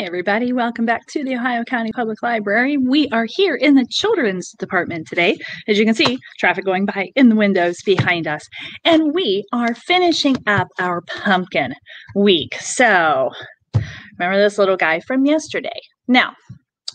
Hi, everybody. Welcome back to the Ohio County Public Library. We are here in the children's department today. As you can see, traffic going by in the windows behind us. And we are finishing up our pumpkin week. So, remember this little guy from yesterday. Now,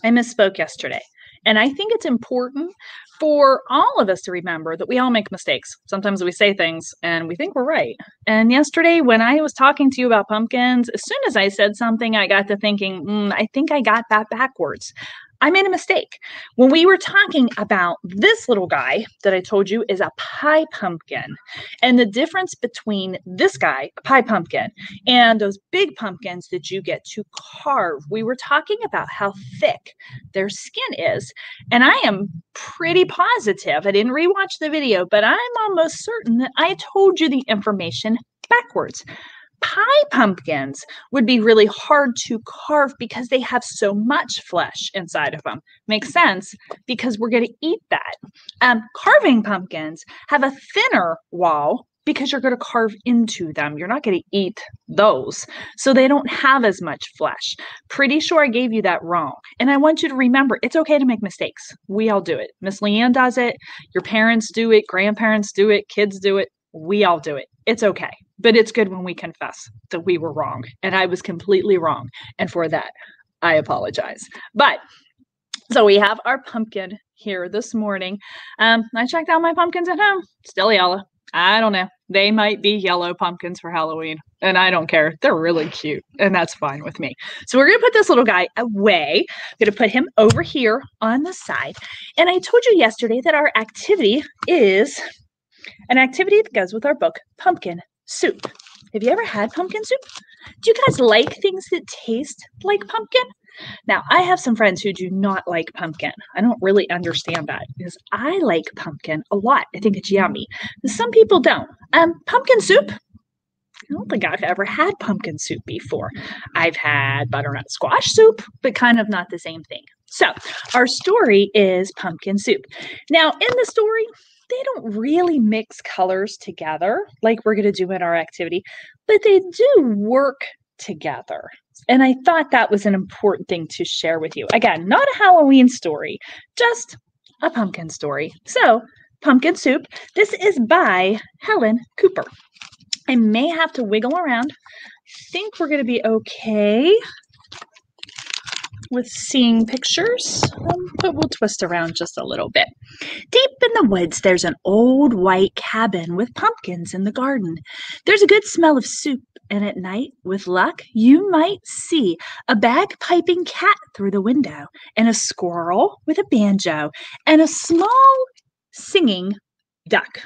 I misspoke yesterday. And I think it's important for all of us to remember that we all make mistakes. Sometimes we say things and we think we're right. And yesterday, when I was talking to you about pumpkins, as soon as I said something, I got to thinking, mm, I think I got that backwards. I made a mistake. When we were talking about this little guy that I told you is a pie pumpkin, and the difference between this guy, a pie pumpkin, and those big pumpkins that you get to carve, we were talking about how thick their skin is. And I am pretty positive, I didn't rewatch the video, but I'm almost certain that I told you the information backwards pie pumpkins would be really hard to carve because they have so much flesh inside of them. Makes sense because we're going to eat that. Um, carving pumpkins have a thinner wall because you're going to carve into them. You're not going to eat those. So they don't have as much flesh. Pretty sure I gave you that wrong. And I want you to remember it's okay to make mistakes. We all do it. Miss Leanne does it. Your parents do it. Grandparents do it. Kids do it. We all do it. It's okay but it's good when we confess that we were wrong and I was completely wrong. And for that, I apologize. But so we have our pumpkin here this morning. Um, I checked out my pumpkins at home, still yellow. I don't know. They might be yellow pumpkins for Halloween, and I don't care. They're really cute, and that's fine with me. So we're going to put this little guy away. I'm to put him over here on the side. And I told you yesterday that our activity is an activity that goes with our book, Pumpkin soup. Have you ever had pumpkin soup? Do you guys like things that taste like pumpkin? Now, I have some friends who do not like pumpkin. I don't really understand that because I like pumpkin a lot. I think it's yummy. Some people don't. Um, pumpkin soup. I don't think I've ever had pumpkin soup before. I've had butternut squash soup, but kind of not the same thing. So, our story is pumpkin soup. Now, in the story, they don't really mix colors together like we're going to do in our activity, but they do work together. And I thought that was an important thing to share with you. Again, not a Halloween story, just a pumpkin story. So, Pumpkin Soup. This is by Helen Cooper. I may have to wiggle around. I think we're going to be okay with seeing pictures, um, but we'll twist around just a little bit. Deep in the woods, there's an old white cabin with pumpkins in the garden. There's a good smell of soup, and at night, with luck, you might see a bagpiping cat through the window, and a squirrel with a banjo, and a small singing duck.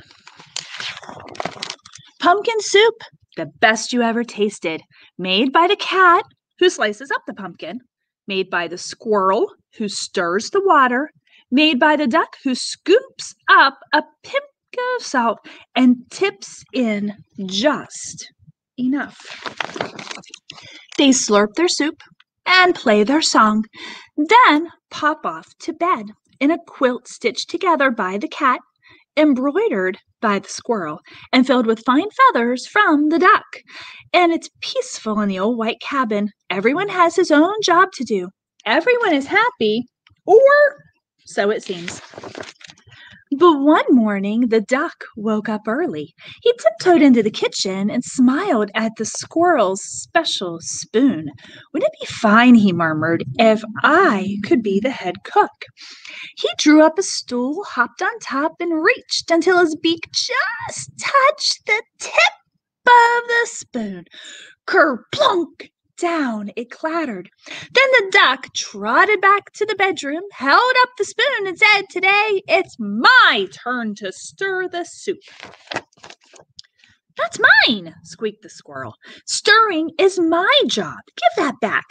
Pumpkin soup, the best you ever tasted, made by the cat who slices up the pumpkin made by the squirrel who stirs the water, made by the duck who scoops up a pimp of salt and tips in just enough. They slurp their soup and play their song, then pop off to bed in a quilt stitched together by the cat, embroidered by the squirrel, and filled with fine feathers from the duck and it's peaceful in the old white cabin. Everyone has his own job to do. Everyone is happy, or so it seems. But one morning, the duck woke up early. He tiptoed into the kitchen and smiled at the squirrel's special spoon. Wouldn't it be fine, he murmured, if I could be the head cook? He drew up a stool, hopped on top, and reached until his beak just touched the tip of the spoon. Kerplunk! Down it clattered. Then the duck trotted back to the bedroom, held up the spoon, and said, Today it's my turn to stir the soup. That's mine, squeaked the squirrel. Stirring is my job. Give that back.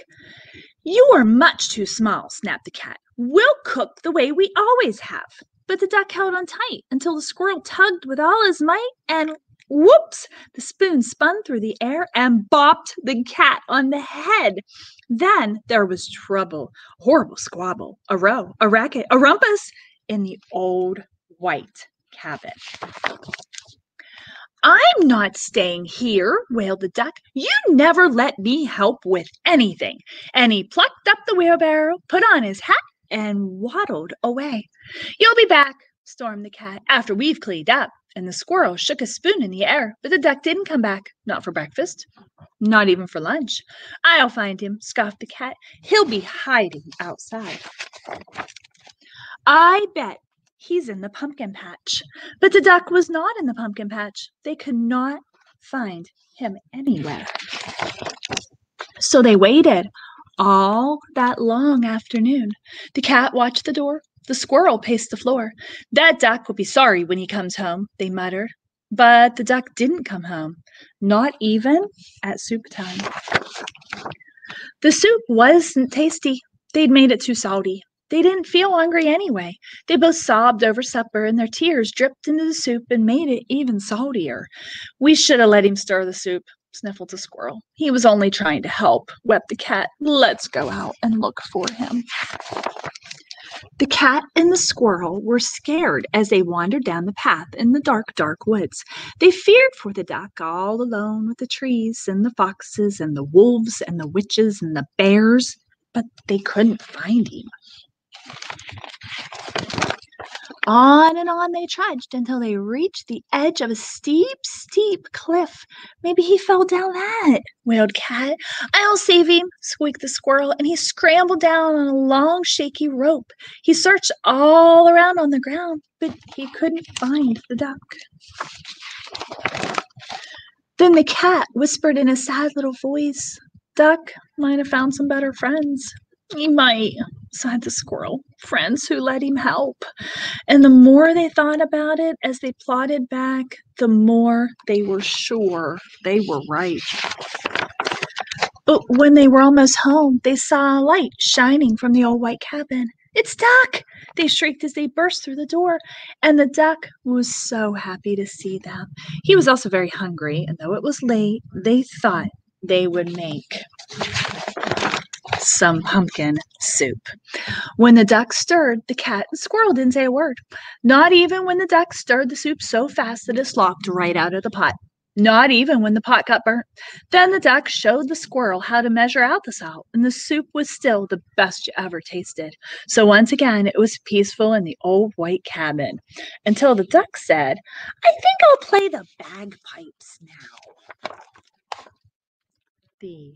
You are much too small, snapped the cat. We'll cook the way we always have. But the duck held on tight until the squirrel tugged with all his might and Whoops! The spoon spun through the air and bopped the cat on the head. Then there was trouble, horrible squabble, a row, a racket, a rumpus in the old white cabin. I'm not staying here, wailed the duck. You never let me help with anything. And he plucked up the wheelbarrow, put on his hat, and waddled away. You'll be back, stormed the cat, after we've cleaned up. And the squirrel shook a spoon in the air, but the duck didn't come back. Not for breakfast, not even for lunch. I'll find him, scoffed the cat. He'll be hiding outside. I bet he's in the pumpkin patch. But the duck was not in the pumpkin patch. They could not find him anywhere. So they waited all that long afternoon. The cat watched the door. The squirrel paced the floor. That duck will be sorry when he comes home, they muttered. But the duck didn't come home, not even at soup time. The soup wasn't tasty. They'd made it too salty. They didn't feel hungry anyway. They both sobbed over supper, and their tears dripped into the soup and made it even saltier. We should have let him stir the soup, sniffled the squirrel. He was only trying to help, wept the cat. Let's go out and look for him. The cat and the squirrel were scared as they wandered down the path in the dark, dark woods. They feared for the duck all alone with the trees and the foxes and the wolves and the witches and the bears, but they couldn't find him. On and on they trudged until they reached the edge of a steep, steep cliff. Maybe he fell down that, wailed Cat. I'll save him, squeaked the squirrel, and he scrambled down on a long, shaky rope. He searched all around on the ground, but he couldn't find the duck. Then the cat whispered in a sad little voice, Duck might have found some better friends. He might, sighed the squirrel. Friends who let him help. And the more they thought about it as they plodded back, the more they were sure they were right. But when they were almost home, they saw a light shining from the old white cabin. It's Duck! They shrieked as they burst through the door, and the duck was so happy to see them. He was also very hungry, and though it was late, they thought they would make some pumpkin soup. When the duck stirred, the cat and squirrel didn't say a word. Not even when the duck stirred the soup so fast that it slopped right out of the pot. Not even when the pot got burnt. Then the duck showed the squirrel how to measure out the salt, and the soup was still the best you ever tasted. So once again, it was peaceful in the old white cabin until the duck said, I think I'll play the bagpipes now. The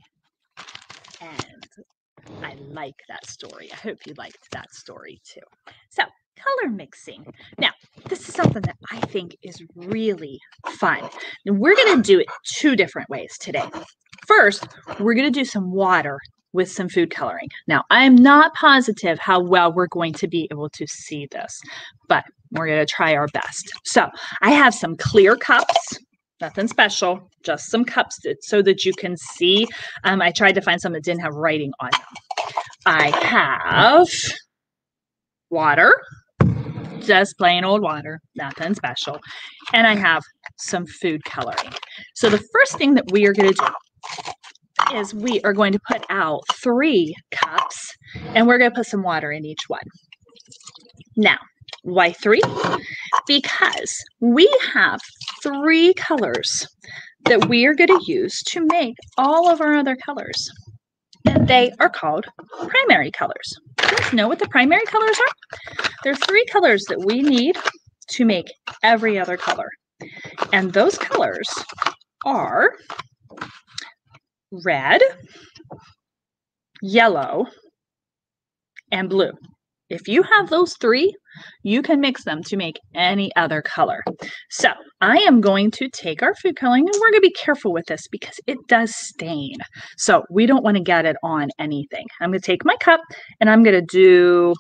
end. I like that story. I hope you liked that story too. So, color mixing. Now, this is something that I think is really fun. And we're going to do it two different ways today. First, we're going to do some water with some food coloring. Now, I'm not positive how well we're going to be able to see this, but we're going to try our best. So, I have some clear cups nothing special, just some cups so that you can see. Um, I tried to find some that didn't have writing on them. I have water, just plain old water, nothing special. And I have some food coloring. So the first thing that we are going to do is we are going to put out three cups and we're going to put some water in each one. Now, why three? Because we have three colors that we are going to use to make all of our other colors. And they are called primary colors. You guys know what the primary colors are? There are three colors that we need to make every other color. And those colors are red, yellow, and blue. If you have those three, you can mix them to make any other color. So I am going to take our food coloring and we're going to be careful with this because it does stain. So we don't want to get it on anything. I'm going to take my cup and I'm going to do, what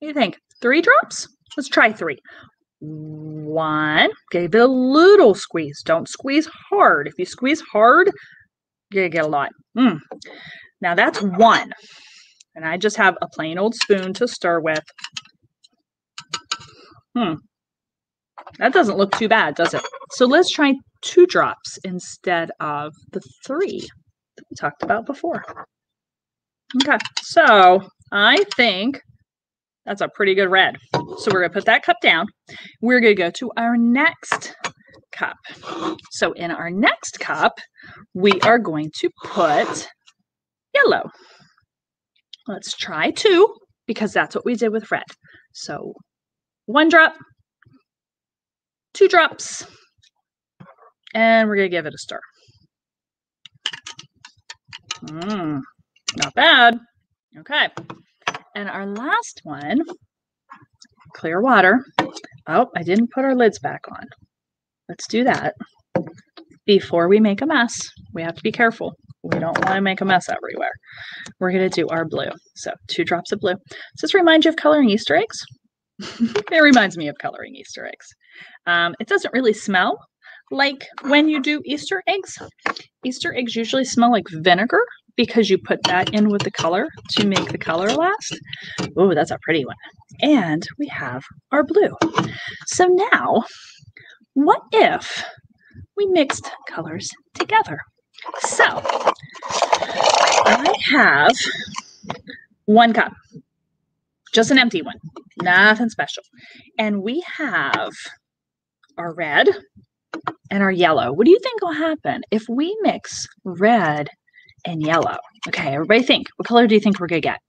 do you think? Three drops? Let's try three. One, give it a little squeeze. Don't squeeze hard. If you squeeze hard, you're going to get a lot. Mm. Now that's one. And I just have a plain old spoon to stir with. Hmm. That doesn't look too bad, does it? So let's try two drops instead of the three that we talked about before. Okay, so I think that's a pretty good red. So we're going to put that cup down. We're going to go to our next cup. So in our next cup, we are going to put yellow. Let's try two because that's what we did with red. So one drop, two drops, and we're going to give it a stir. Mmm, not bad. Okay. And our last one, clear water. Oh, I didn't put our lids back on. Let's do that. Before we make a mess, we have to be careful. We don't want to make a mess everywhere. We're going to do our blue. So two drops of blue. Does this remind you of coloring Easter eggs? it reminds me of coloring Easter eggs. Um, it doesn't really smell like when you do Easter eggs. Easter eggs usually smell like vinegar because you put that in with the color to make the color last. Oh, that's a pretty one. And we have our blue. So now, what if we mixed colors together? So, I have one cup, just an empty one, nothing special. And we have our red and our yellow. What do you think will happen if we mix red and yellow? Okay, everybody think. What color do you think we're going to get?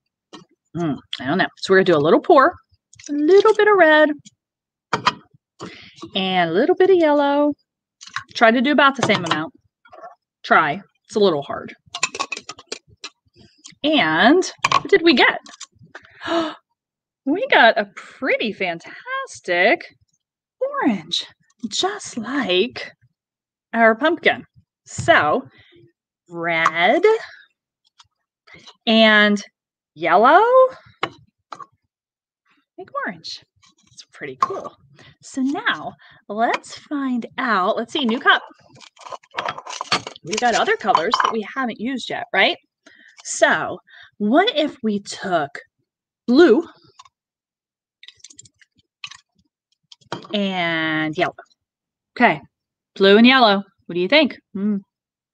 Mm, I don't know. So we're going to do a little pour, a little bit of red, and a little bit of yellow. Try to do about the same amount. Try. It's a little hard. And what did we get? we got a pretty fantastic orange just like our pumpkin. So, red and yellow make orange. It's pretty cool. So now let's find out. Let's see, new cup. We've got other colors that we haven't used yet, right? So, what if we took blue and yellow? Okay, blue and yellow. What do you think? Mm,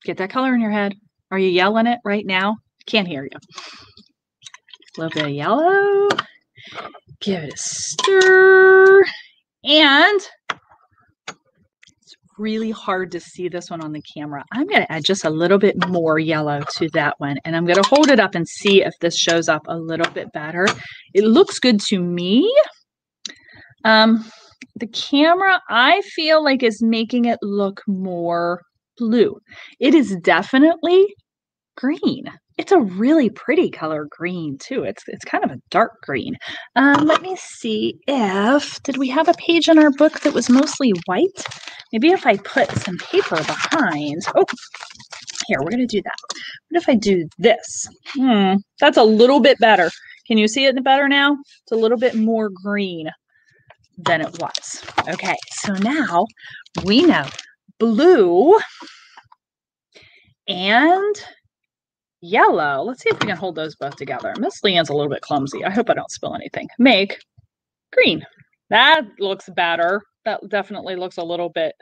get that color in your head. Are you yelling it right now? Can't hear you. A little bit of yellow. Give it a stir. And really hard to see this one on the camera. I'm going to add just a little bit more yellow to that one. And I'm going to hold it up and see if this shows up a little bit better. It looks good to me. Um, the camera, I feel like, is making it look more blue. It is definitely green. It's a really pretty color green too. It's it's kind of a dark green. Um, let me see if did we have a page in our book that was mostly white? Maybe if I put some paper behind. Oh, here we're gonna do that. What if I do this? Hmm, that's a little bit better. Can you see it better now? It's a little bit more green than it was. Okay, so now we know blue and yellow. Let's see if we can hold those both together. Miss Leanne's a little bit clumsy. I hope I don't spill anything. Make green. That looks better. That definitely looks a little bit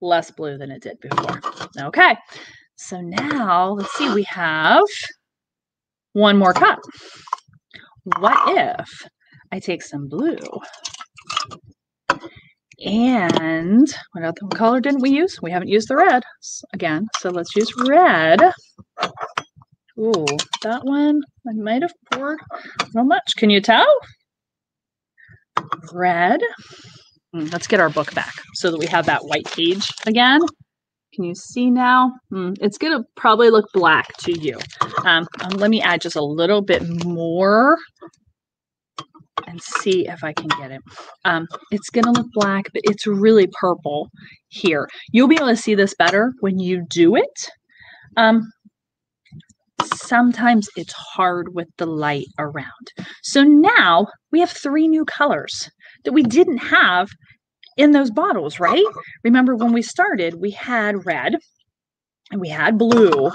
less blue than it did before. Okay, so now let's see. We have one more cup. What if I take some blue and what other color didn't we use? We haven't used the red again. So let's use red. Ooh, that one I might have poured so much. Can you tell? Red. Hmm, let's get our book back so that we have that white page again. Can you see now? Mm, it's going to probably look black to you. Um, um, let me add just a little bit more and see if I can get it. Um, it's going to look black, but it's really purple here. You'll be able to see this better when you do it. Um, sometimes it's hard with the light around. So now we have three new colors that we didn't have in those bottles, right? Remember when we started, we had red and we had blue,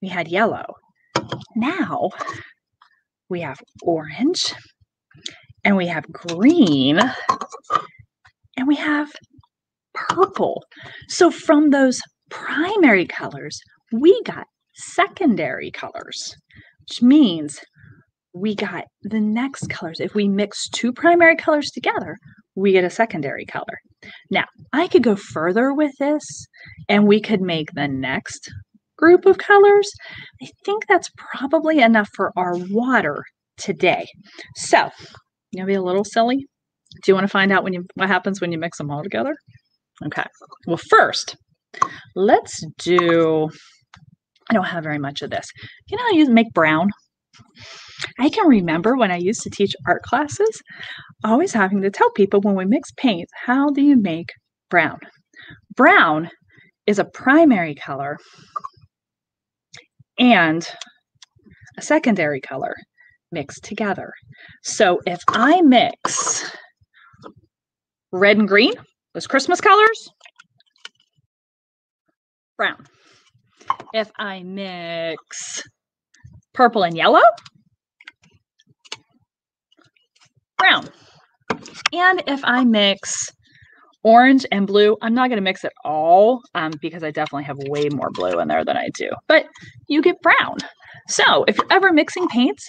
we had yellow. Now we have orange and we have green and we have purple. So from those primary colors, we got secondary colors, which means we got the next colors. If we mix two primary colors together, we get a secondary color. Now, I could go further with this and we could make the next group of colors. I think that's probably enough for our water today. So, you know, be a little silly. Do you want to find out when you what happens when you mix them all together? Okay. Well, first, let's do. I don't have very much of this. You know how you make brown? I can remember when I used to teach art classes, always having to tell people when we mix paints, how do you make brown? Brown is a primary color and a secondary color mixed together. So if I mix red and green, those Christmas colors, brown. If I mix purple and yellow, brown. And if I mix orange and blue, I'm not going to mix it all um, because I definitely have way more blue in there than I do, but you get brown. So if you're ever mixing paints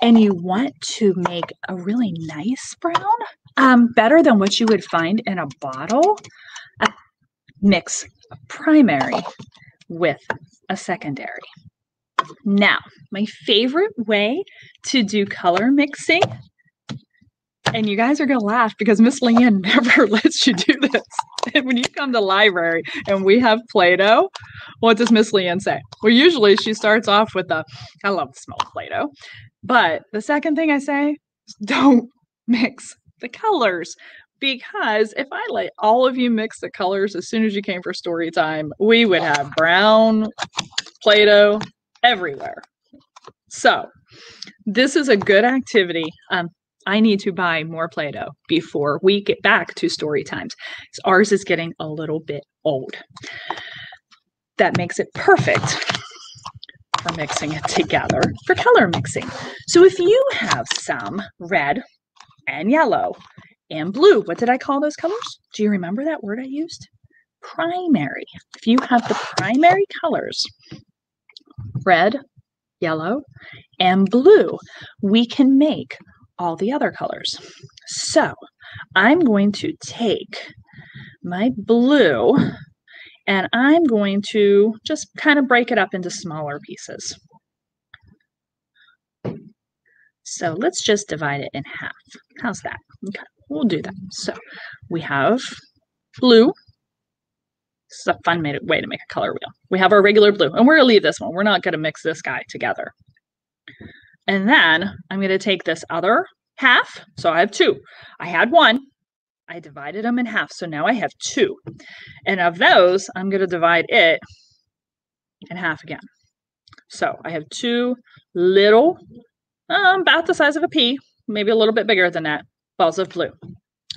and you want to make a really nice brown, um, better than what you would find in a bottle, uh, mix primary with a secondary. Now, my favorite way to do color mixing and you guys are going to laugh because Miss Leanne never lets you do this. And when you come to library and we have Play-Doh, what does Miss Leanne say? Well, usually she starts off with the, I love the smell of Play-Doh. But the second thing I say don't mix the colors because if I let all of you mix the colors as soon as you came for story time, we would have brown Play-Doh everywhere. So this is a good activity. Um, I need to buy more Play Doh before we get back to story times. Ours is getting a little bit old. That makes it perfect for mixing it together for color mixing. So if you have some red and yellow and blue, what did I call those colors? Do you remember that word I used? Primary. If you have the primary colors, red, yellow, and blue, we can make all the other colors. So I'm going to take my blue and I'm going to just kind of break it up into smaller pieces. So let's just divide it in half. How's that? Okay, we'll do that. So we have blue. This is a fun way to make a color wheel. We have our regular blue, and we're going to leave this one. We're not going to mix this guy together. And then I'm going to take this other half. So I have two. I had one. I divided them in half. So now I have two. And of those, I'm going to divide it in half again. So I have two little, um, about the size of a pea, maybe a little bit bigger than that, balls of blue.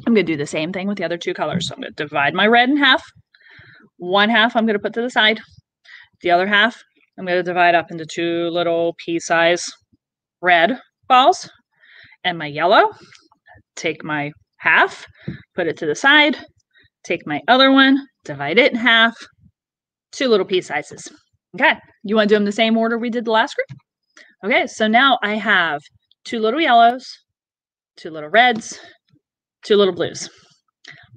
I'm going to do the same thing with the other two colors. So I'm going to divide my red in half. One half I'm going to put to the side. The other half I'm going to divide up into two little pea size red balls and my yellow. Take my half, put it to the side, take my other one, divide it in half, two little pea sizes. Okay, you want to do them the same order we did the last group? Okay, so now I have two little yellows, two little reds, two little blues.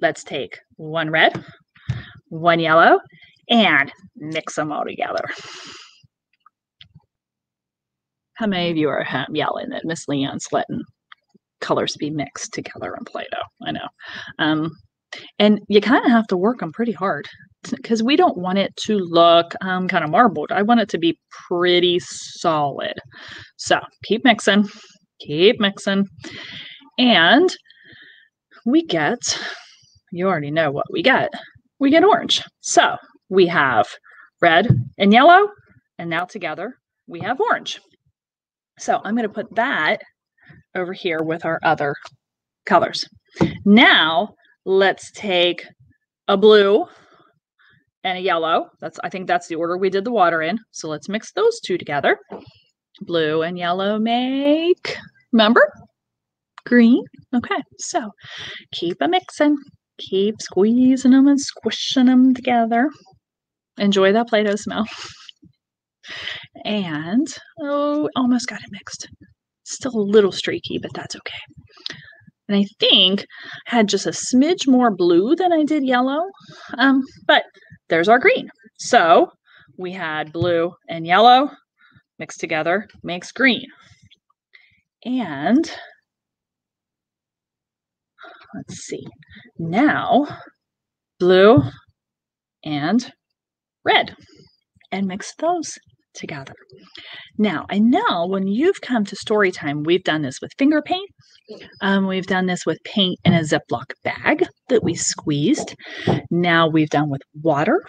Let's take one red, one yellow, and mix them all together. How many of you are yelling at Miss Leanne's letting colors be mixed together in Play-Doh? I know. Um, and you kind of have to work them pretty hard because we don't want it to look um, kind of marbled. I want it to be pretty solid. So keep mixing, keep mixing. And we get, you already know what we get. We get orange. So we have red and yellow, and now together we have orange. So I'm going to put that over here with our other colors. Now let's take a blue and a yellow. That's I think that's the order we did the water in. So let's mix those two together. Blue and yellow make, remember? Green. Okay, so keep a mixing. Keep squeezing them and squishing them together. Enjoy that Play-Doh smell. And, oh, almost got it mixed. Still a little streaky, but that's okay. And I think I had just a smidge more blue than I did yellow. Um, but there's our green. So we had blue and yellow mixed together makes green. And let's see, now blue and red and mix those together. Now, I know when you've come to story time, we've done this with finger paint. Um, we've done this with paint in a Ziploc bag that we squeezed. Now we've done with water.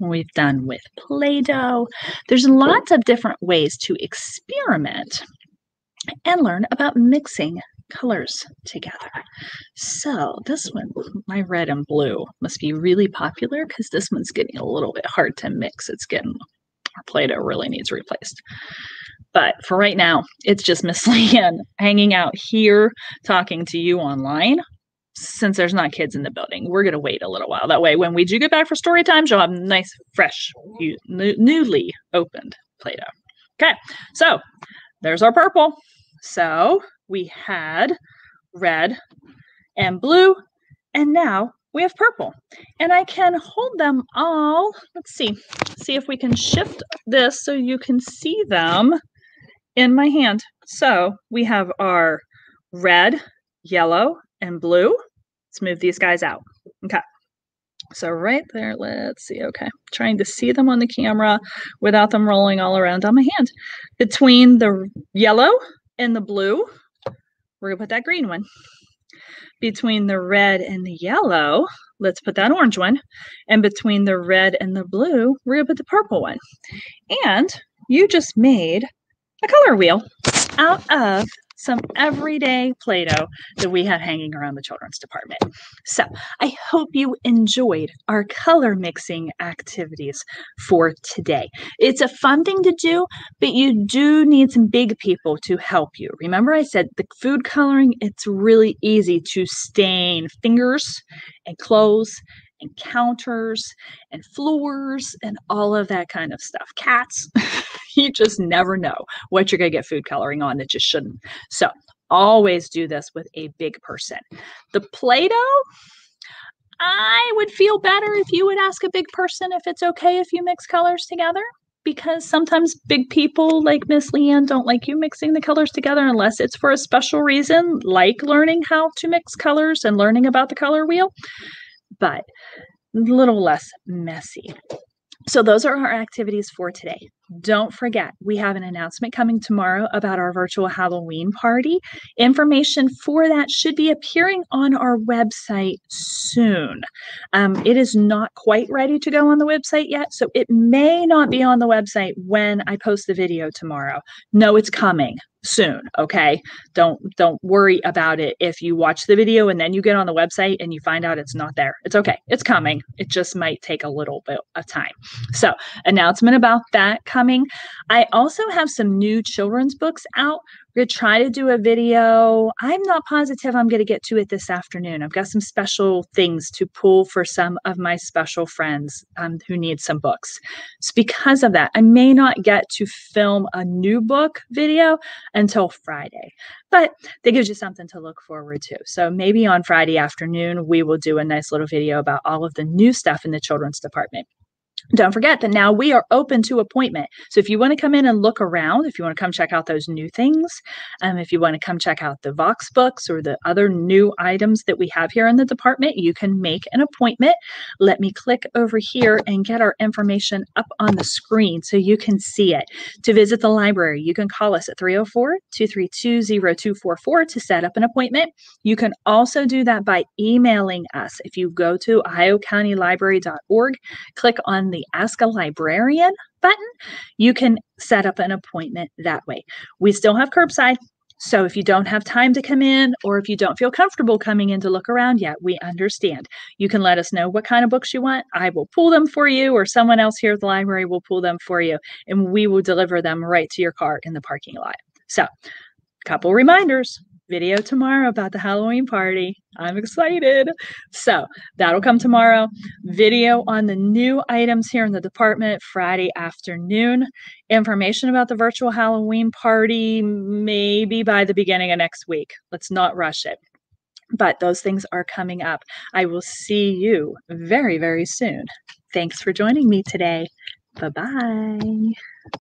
We've done with Play Doh. There's lots of different ways to experiment and learn about mixing colors together. So this one, my red and blue, must be really popular because this one's getting a little bit hard to mix. It's getting, our Play-Doh really needs replaced. But for right now, it's just Miss Leanne hanging out here talking to you online. Since there's not kids in the building, we're going to wait a little while. That way, when we do get back for story time, she'll have nice, fresh, newly opened Play-Doh. Okay, so there's our purple. So we had red and blue, and now we have purple. And I can hold them all. Let's see. See if we can shift this so you can see them in my hand. So we have our red, yellow, and blue. Let's move these guys out. Okay. So right there, let's see. Okay. Trying to see them on the camera without them rolling all around on my hand. Between the yellow and the blue, we're to put that green one. Between the red and the yellow, let's put that orange one. And between the red and the blue, we're to put the purple one. And you just made a color wheel out of some everyday Play Doh that we have hanging around the children's department. So I hope you enjoyed our color mixing activities for today. It's a fun thing to do, but you do need some big people to help you. Remember, I said the food coloring, it's really easy to stain fingers and clothes and counters and floors and all of that kind of stuff. Cats. you just never know what you're going to get food coloring on that you shouldn't. So always do this with a big person. The Play Doh, I would feel better if you would ask a big person if it's okay if you mix colors together. Because sometimes big people like Miss Leanne don't like you mixing the colors together unless it's for a special reason, like learning how to mix colors and learning about the color wheel. But a little less messy. So, those are our activities for today. Don't forget, we have an announcement coming tomorrow about our virtual Halloween party. Information for that should be appearing on our website soon. Um, it is not quite ready to go on the website yet, so it may not be on the website when I post the video tomorrow. No, it's coming soon okay don't don't worry about it if you watch the video and then you get on the website and you find out it's not there it's okay it's coming it just might take a little bit of time so announcement about that coming i also have some new children's books out we're going to try to do a video. I'm not positive I'm going to get to it this afternoon. I've got some special things to pull for some of my special friends um, who need some books. So, because of that, I may not get to film a new book video until Friday, but that gives you something to look forward to. So, maybe on Friday afternoon, we will do a nice little video about all of the new stuff in the children's department. Don't forget that now we are open to appointment. So if you want to come in and look around, if you want to come check out those new things, um, if you want to come check out the Vox books or the other new items that we have here in the department, you can make an appointment. Let me click over here and get our information up on the screen so you can see it. To visit the library, you can call us at 304 232 0244 to set up an appointment. You can also do that by emailing us. If you go to ohiocountylibrary.org, click on the Ask a Librarian button, you can set up an appointment that way. We still have curbside. So if you don't have time to come in or if you don't feel comfortable coming in to look around yet, we understand. You can let us know what kind of books you want. I will pull them for you or someone else here at the library will pull them for you and we will deliver them right to your car in the parking lot. So, couple reminders video tomorrow about the Halloween party. I'm excited. So that'll come tomorrow. Video on the new items here in the department Friday afternoon. Information about the virtual Halloween party maybe by the beginning of next week. Let's not rush it. But those things are coming up. I will see you very, very soon. Thanks for joining me today. Bye bye.